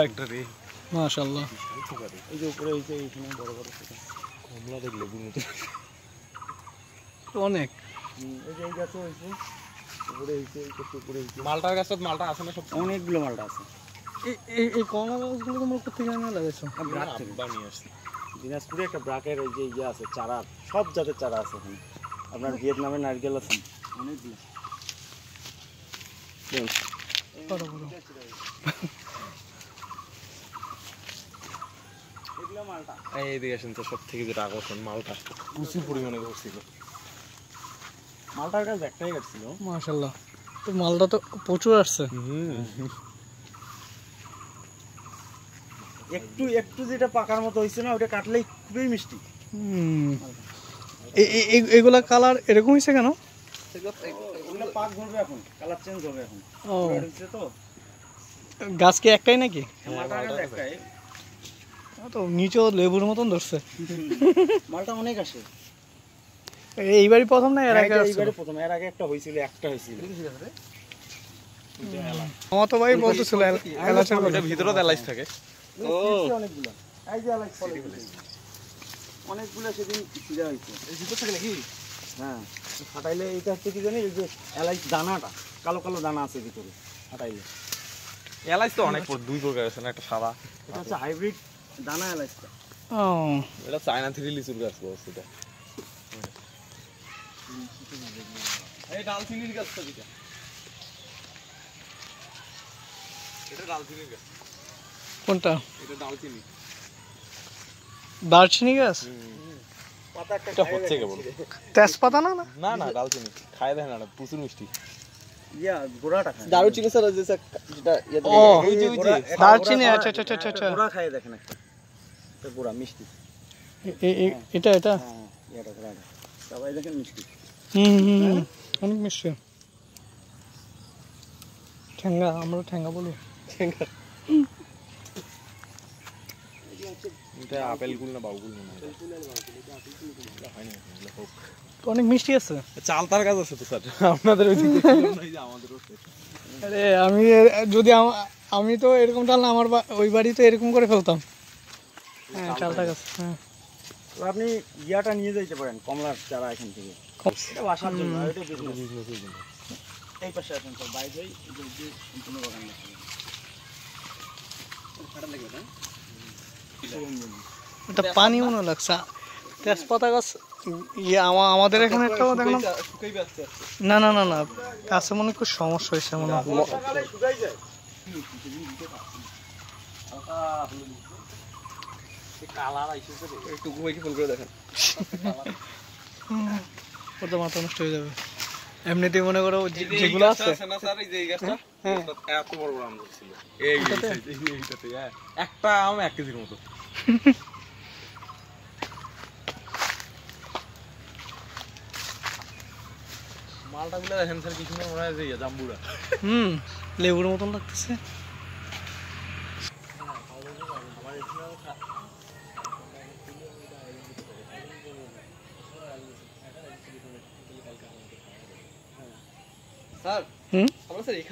একটা রে মাশাল্লাহ এই যে উপরে এই যে এইখানে বড় বড় কমলা দেখলে বুঝতে অনেক। হুম, এই যে এই গাছও হয়েছে। উপরে হয়েছে এই গাছটা উপরে হয়েছে মালটার গাছত মালটা আছে না সব? অনেকগুলো মালটা আছে। এই- এই এই কমলা গাছগুলো তোমরা কোথেকে এনে লাগাইছো? ব্রাক থেকে আব্বা নিয়ে আসছে। দিনাজপুরে একটা ব্রাকের ওই যে ইয়ে আছে চারা সব জাতের চারা আছে এখানে। আপনার ভিয়েতনামের নারকেল আছে। অনেকগুলো। বড় বড়। মালটা। এই দিকে আসেন তো সব থেকে যেটা আকর্ষণ মালটা। প্রচুর পরিমাণে ধরছিল মালটার একটাই গাছ ছিল। মাশাল্লাহ তো মালটা তো প্রচুর আসছে। একটু একটু যেটা পাকার মতো হয়েছে না ওটা কাটলেই খুবই মিষ্টি। এগুলা কালার এরকম হয়েছে কেন? পাক ধরবে এখন কালার চেঞ্জ হবে এখন। ও। পুরা হয়েছে তো। গাছ কি একটাই নাকি? একটাই। তো নিচেও লেবুর মতন ধরছে। মালটা অনেক আসে। এইবারই প্রথম না এর আগে এইটা প্রথম এর আগে একটা হয়েছিল একটা হয়েছিল। আমার তো ভাই বলতেছিল এলাচের কথা। ভিতরে এলাইচ থাকে। ও। অনেকগুলো। এই যে আলাইক ফল অনেকগুলো সেদিন ভিতর থাকে নাকি? হ্যাঁ ফাটাইলে এটা হচ্ছে কি জানি এই যে এলাইচ দানাটা কালো কালো দানা আছে ভিতরে ফাটাইলে। এলাইচ তো অনেক দুই প্রকার আছে না একটা সাদা। এটা হচ্ছে হাইব্রিড দানা ও। এটা চায়না থ্রি লিচুর গাছ বস এটা। এই ডালচিনির গাছটা যেটা। এটা ডালচিনির গাছ। কোনটা? এটা ডালচিনি। দারচিনি গাছ? এটা হচ্ছে কেবল। তেজপাতা না না? না না ডালচিনি। খায় না প্রচুর মিষ্টি। ইয়া দারুচিনি স্যার যেটা ইয়েতে ও। ওই যে, ওই যে। একটা দারচিনি, আচ্ছা, আচ্ছা, আচ্ছা, আচ্ছা। দেখেন একটা। একটা গোড়া মিষ্টি। এটা এটা? হ্যাঁ এটা সবাই দেখেন মিষ্টি। হুম হুম হুম, অনেক মিষ্টি। ঠেঙ্গা আমরা ঠেঙ্গা বলি। এটা আপেল গুল না বাউগুল হয় এটা হয়। না, এগুলো হোক। তো অনেক মিষ্টি আছে? চালতার আছে তো স্যার। আপনাদের। আরে আমি যদি আমি তো এরকম চাল না আমার ওই বাড়ি তো এরকম করে ফেলতাম। হ্যাঁ চালটা গাছ হ্যাঁ। তো আপনি ইয়াটা নিয়ে যাইতে পারেন কমলার চারা এখান থেকে। এটা বাসার জন্য। এই পাশে বাইরে বাগান পানি মনে লাগছে। তেজপাতা গাছ ইয়ে আমাদের এখানে একটা দেখলাম। না না না না গাছে মনে খুব সমস্যা হয়েছে মনে হয়। একটু ঘুমাই ফোন করে দেখেন। ওর মাথা নষ্ট হয়ে যাবে। এমনিতে মনে করো যেগুলো আছে। না স্যার? এই যে এই গাছটা? এত বড় বড় আম ছিল এই এইটাতে এইটাতে হ্যাঁ। একটা আম এক কেজির মতো। মালটা গুলো দেখেন স্যার কি সুন্দর মনে হয় যে জাম্বুরা। হুম লেবুর মতন লাগতেছে। স্যার হুম? আমরা স্যার এখানে